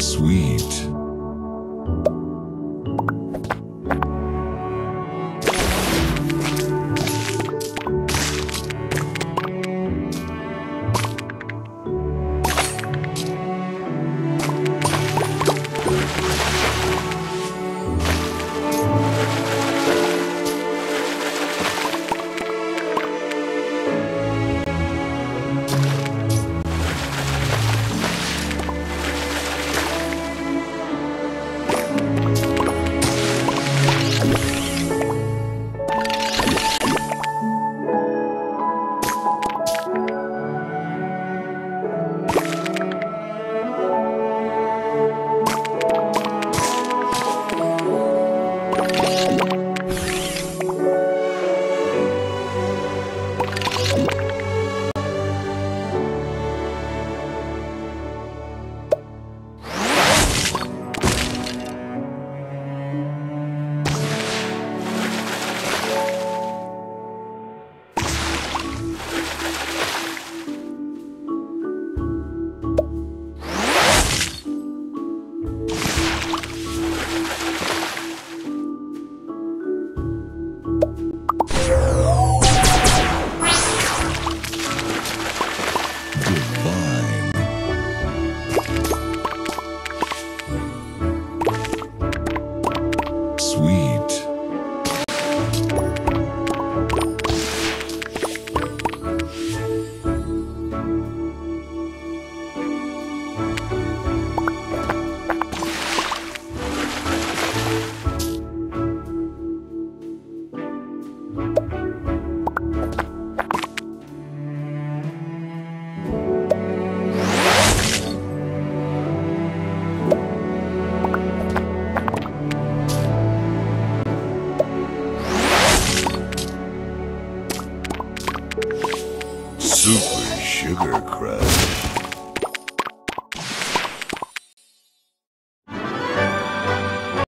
Sweet. Super Sugar Crush.